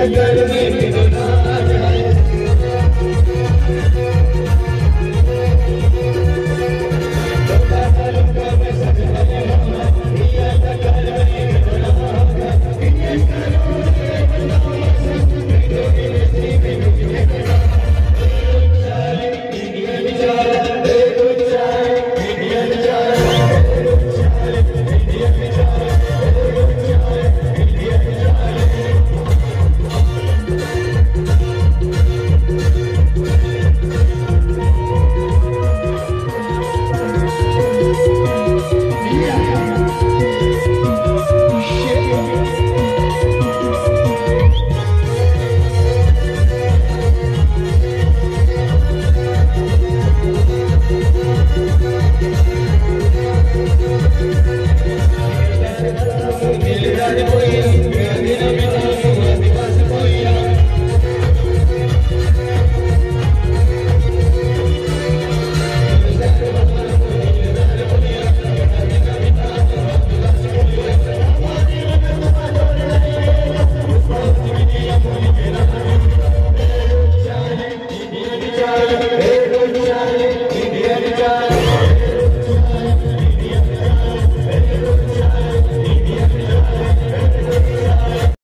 Jagger Hare Hare